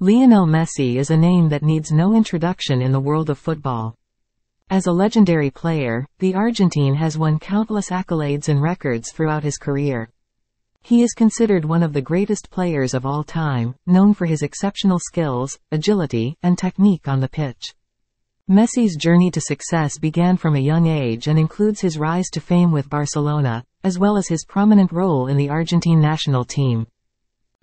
Lionel Messi is a name that needs no introduction in the world of football. As a legendary player, the Argentine has won countless accolades and records throughout his career. He is considered one of the greatest players of all time, known for his exceptional skills, agility, and technique on the pitch. Messi's journey to success began from a young age and includes his rise to fame with Barcelona, as well as his prominent role in the Argentine national team.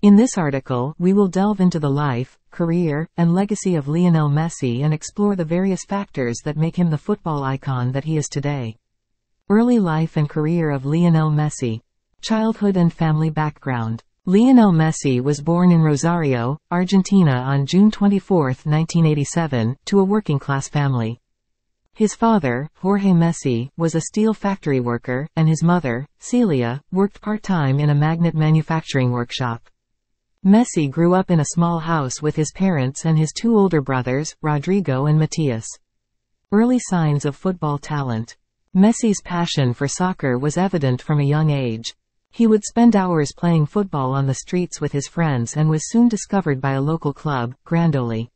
In this article, we will delve into the life, career, and legacy of Lionel Messi and explore the various factors that make him the football icon that he is today. Early life and career of Lionel Messi. Childhood and family background. Lionel Messi was born in Rosario, Argentina on June 24, 1987, to a working-class family. His father, Jorge Messi, was a steel factory worker, and his mother, Celia, worked part-time in a magnet manufacturing workshop. Messi grew up in a small house with his parents and his two older brothers, Rodrigo and Matias. Early signs of football talent. Messi's passion for soccer was evident from a young age. He would spend hours playing football on the streets with his friends and was soon discovered by a local club, Grandoli.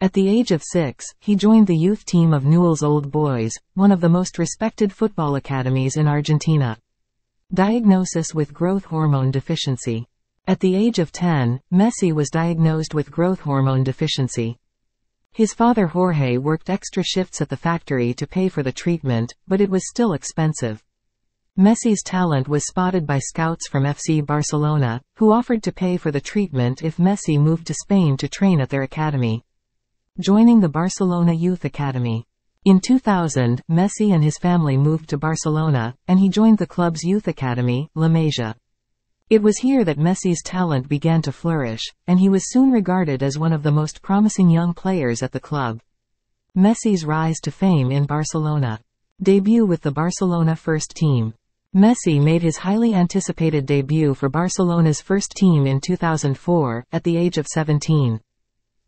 At the age of six, he joined the youth team of Newell's Old Boys, one of the most respected football academies in Argentina. Diagnosis with growth hormone deficiency. At the age of 10, Messi was diagnosed with growth hormone deficiency. His father Jorge worked extra shifts at the factory to pay for the treatment, but it was still expensive. Messi's talent was spotted by scouts from FC Barcelona, who offered to pay for the treatment if Messi moved to Spain to train at their academy. Joining the Barcelona Youth Academy. In 2000, Messi and his family moved to Barcelona, and he joined the club's youth academy, La Masia. It was here that Messi's talent began to flourish, and he was soon regarded as one of the most promising young players at the club. Messi's rise to fame in Barcelona. Debut with the Barcelona first team. Messi made his highly anticipated debut for Barcelona's first team in 2004, at the age of 17.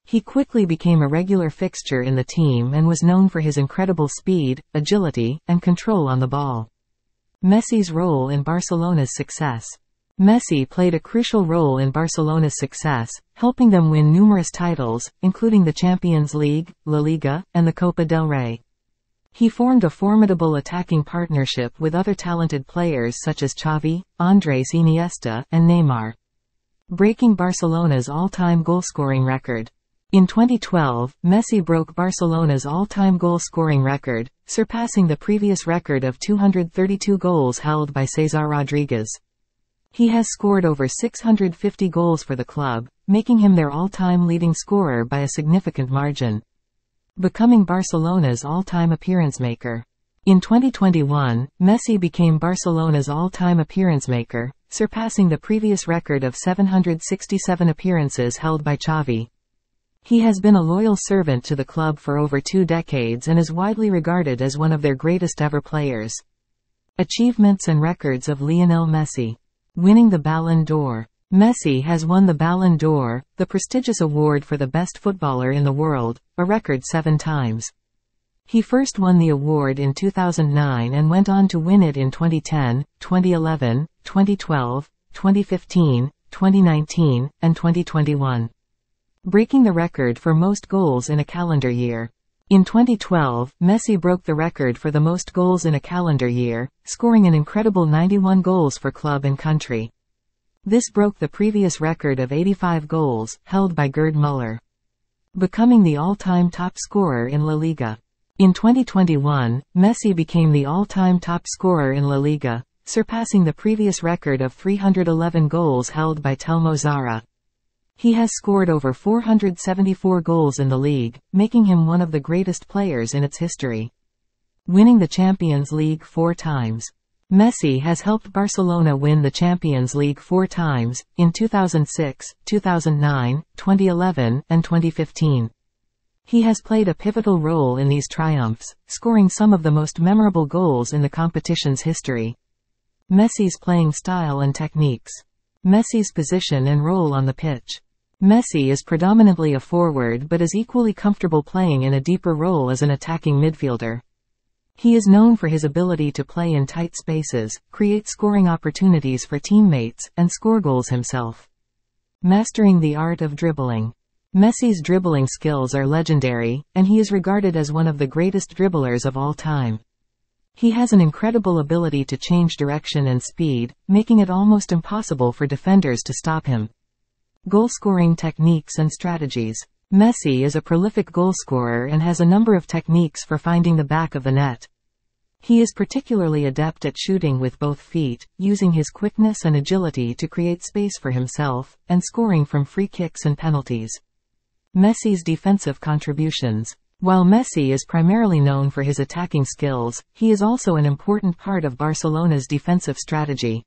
He quickly became a regular fixture in the team and was known for his incredible speed, agility, and control on the ball. Messi's role in Barcelona's success. Messi played a crucial role in Barcelona's success, helping them win numerous titles, including the Champions League, La Liga, and the Copa del Rey. He formed a formidable attacking partnership with other talented players such as Xavi, Andres Iniesta, and Neymar. Breaking Barcelona's all-time goal-scoring record. In 2012, Messi broke Barcelona's all-time goal-scoring record, surpassing the previous record of 232 goals held by Cesar Rodriguez. He has scored over 650 goals for the club, making him their all-time leading scorer by a significant margin. Becoming Barcelona's all-time appearance maker. In 2021, Messi became Barcelona's all-time appearance maker, surpassing the previous record of 767 appearances held by Xavi. He has been a loyal servant to the club for over two decades and is widely regarded as one of their greatest ever players. Achievements and records of Lionel Messi Winning the Ballon d'Or. Messi has won the Ballon d'Or, the prestigious award for the best footballer in the world, a record seven times. He first won the award in 2009 and went on to win it in 2010, 2011, 2012, 2015, 2019, and 2021. Breaking the record for most goals in a calendar year. In 2012, Messi broke the record for the most goals in a calendar year, scoring an incredible 91 goals for club and country. This broke the previous record of 85 goals, held by Gerd Müller. Becoming the all-time top scorer in La Liga. In 2021, Messi became the all-time top scorer in La Liga, surpassing the previous record of 311 goals held by Telmo Zarra. He has scored over 474 goals in the league, making him one of the greatest players in its history. Winning the Champions League four times. Messi has helped Barcelona win the Champions League four times, in 2006, 2009, 2011, and 2015. He has played a pivotal role in these triumphs, scoring some of the most memorable goals in the competition's history. Messi's playing style and techniques. Messi's position and role on the pitch. Messi is predominantly a forward but is equally comfortable playing in a deeper role as an attacking midfielder. He is known for his ability to play in tight spaces, create scoring opportunities for teammates, and score goals himself. Mastering the art of dribbling. Messi's dribbling skills are legendary, and he is regarded as one of the greatest dribblers of all time. He has an incredible ability to change direction and speed, making it almost impossible for defenders to stop him. Goal-scoring techniques and strategies. Messi is a prolific goalscorer and has a number of techniques for finding the back of the net. He is particularly adept at shooting with both feet, using his quickness and agility to create space for himself, and scoring from free kicks and penalties. Messi's defensive contributions. While Messi is primarily known for his attacking skills, he is also an important part of Barcelona's defensive strategy.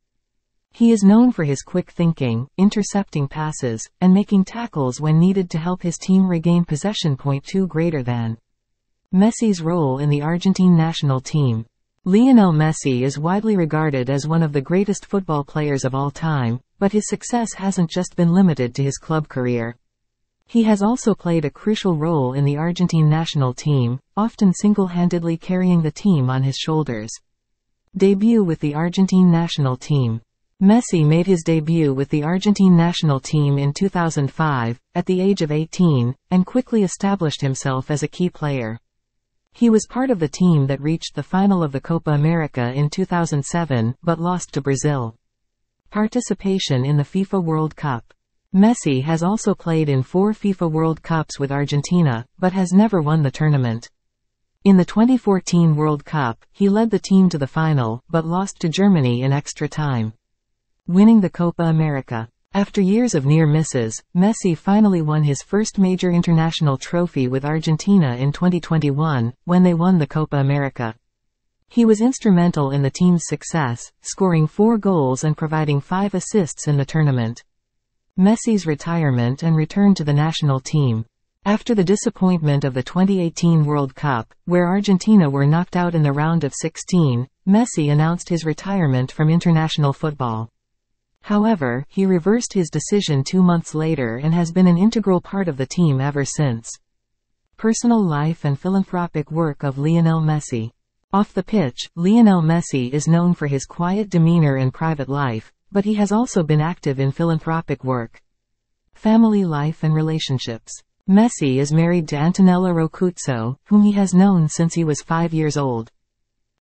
He is known for his quick thinking, intercepting passes, and making tackles when needed to help his team regain possession. Point two greater than Messi's role in the Argentine national team. Lionel Messi is widely regarded as one of the greatest football players of all time, but his success hasn't just been limited to his club career. He has also played a crucial role in the Argentine national team, often single-handedly carrying the team on his shoulders. Debut with the Argentine national team. Messi made his debut with the Argentine national team in 2005, at the age of 18, and quickly established himself as a key player. He was part of the team that reached the final of the Copa America in 2007, but lost to Brazil. Participation in the FIFA World Cup. Messi has also played in four FIFA World Cups with Argentina, but has never won the tournament. In the 2014 World Cup, he led the team to the final, but lost to Germany in extra time. Winning the Copa America. After years of near misses, Messi finally won his first major international trophy with Argentina in 2021, when they won the Copa America. He was instrumental in the team's success, scoring four goals and providing five assists in the tournament. Messi's retirement and return to the national team. After the disappointment of the 2018 World Cup, where Argentina were knocked out in the round of 16, Messi announced his retirement from international football. However, he reversed his decision two months later and has been an integral part of the team ever since. Personal life and philanthropic work of Lionel Messi. Off the pitch, Lionel Messi is known for his quiet demeanor and private life, but he has also been active in philanthropic work. Family life and relationships. Messi is married to Antonella Roccuzzo, whom he has known since he was five years old.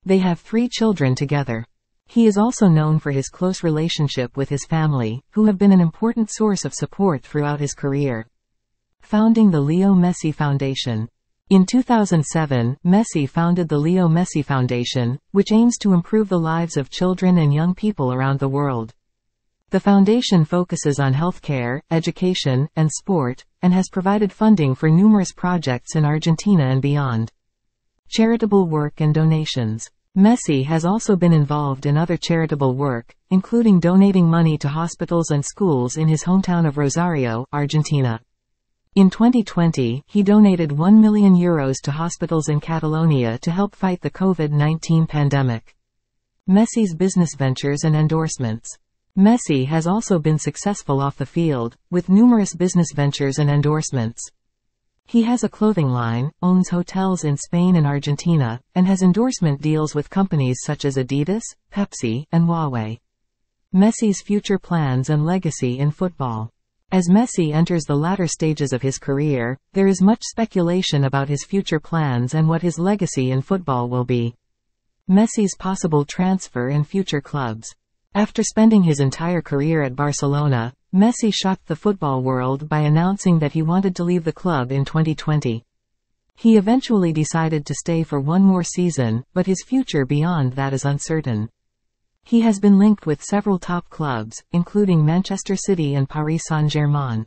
They have three children together. He is also known for his close relationship with his family, who have been an important source of support throughout his career. Founding the Leo Messi Foundation. In 2007, Messi founded the Leo Messi Foundation, which aims to improve the lives of children and young people around the world. The foundation focuses on healthcare, education, and sport, and has provided funding for numerous projects in Argentina and beyond. Charitable work and donations. Messi has also been involved in other charitable work, including donating money to hospitals and schools in his hometown of Rosario, Argentina. In 2020, he donated 1 million euros to hospitals in Catalonia to help fight the COVID-19 pandemic. Messi's business ventures and endorsements. Messi has also been successful off the field, with numerous business ventures and endorsements. He has a clothing line, owns hotels in Spain and Argentina, and has endorsement deals with companies such as Adidas, Pepsi, and Huawei. Messi's future plans and legacy in football. As Messi enters the latter stages of his career, there is much speculation about his future plans and what his legacy in football will be. Messi's possible transfer and future clubs. After spending his entire career at Barcelona, Messi shocked the football world by announcing that he wanted to leave the club in 2020. He eventually decided to stay for one more season, but his future beyond that is uncertain. He has been linked with several top clubs, including Manchester City and Paris Saint-Germain.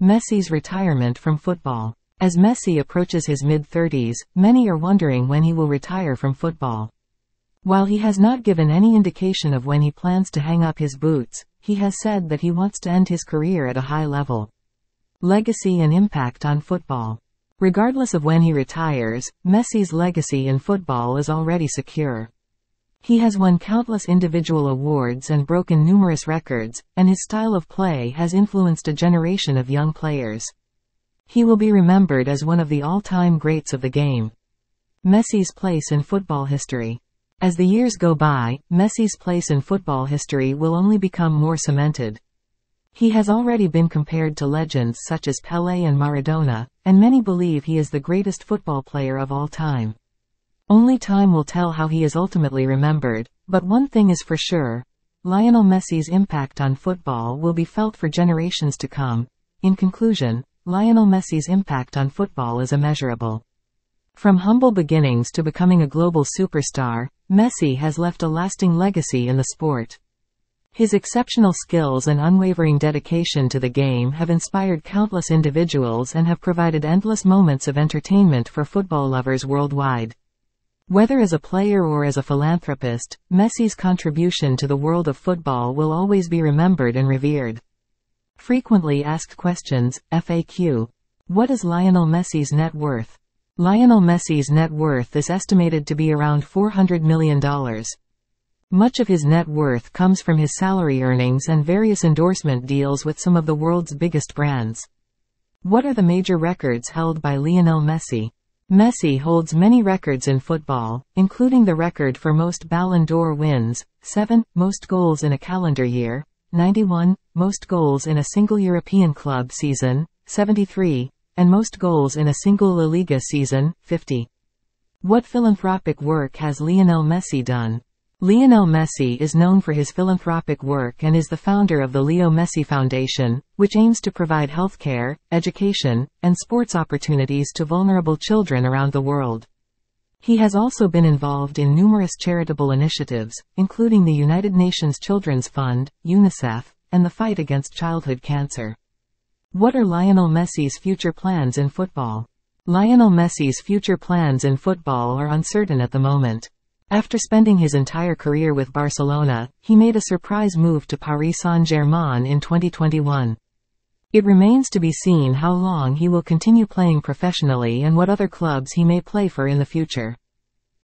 Messi's retirement from football. As Messi approaches his mid-30s, many are wondering when he will retire from football. While he has not given any indication of when he plans to hang up his boots, he has said that he wants to end his career at a high level. Legacy and impact on football. Regardless of when he retires, Messi's legacy in football is already secure. He has won countless individual awards and broken numerous records, and his style of play has influenced a generation of young players. He will be remembered as one of the all-time greats of the game. Messi's place in football history. As the years go by, Messi's place in football history will only become more cemented. He has already been compared to legends such as Pelé and Maradona, and many believe he is the greatest football player of all time. Only time will tell how he is ultimately remembered, but one thing is for sure. Lionel Messi's impact on football will be felt for generations to come. In conclusion, Lionel Messi's impact on football is immeasurable. From humble beginnings to becoming a global superstar, Messi has left a lasting legacy in the sport. His exceptional skills and unwavering dedication to the game have inspired countless individuals and have provided endless moments of entertainment for football lovers worldwide. Whether as a player or as a philanthropist, Messi's contribution to the world of football will always be remembered and revered. Frequently asked questions, FAQ. What is Lionel Messi's net worth? Lionel Messi's net worth is estimated to be around $400 million. Much of his net worth comes from his salary earnings and various endorsement deals with some of the world's biggest brands. What are the major records held by Lionel Messi? Messi holds many records in football, including the record for most Ballon d'Or wins, 7, most goals in a calendar year, 91, most goals in a single European club season, 73, and most goals in a single La Liga season, 50. What philanthropic work has Lionel Messi done? Lionel Messi is known for his philanthropic work and is the founder of the Leo Messi Foundation, which aims to provide healthcare, education, and sports opportunities to vulnerable children around the world. He has also been involved in numerous charitable initiatives, including the United Nations Children's Fund, UNICEF, and the fight against childhood cancer. What are Lionel Messi's future plans in football? Lionel Messi's future plans in football are uncertain at the moment. After spending his entire career with Barcelona, he made a surprise move to Paris Saint-Germain in 2021. It remains to be seen how long he will continue playing professionally and what other clubs he may play for in the future.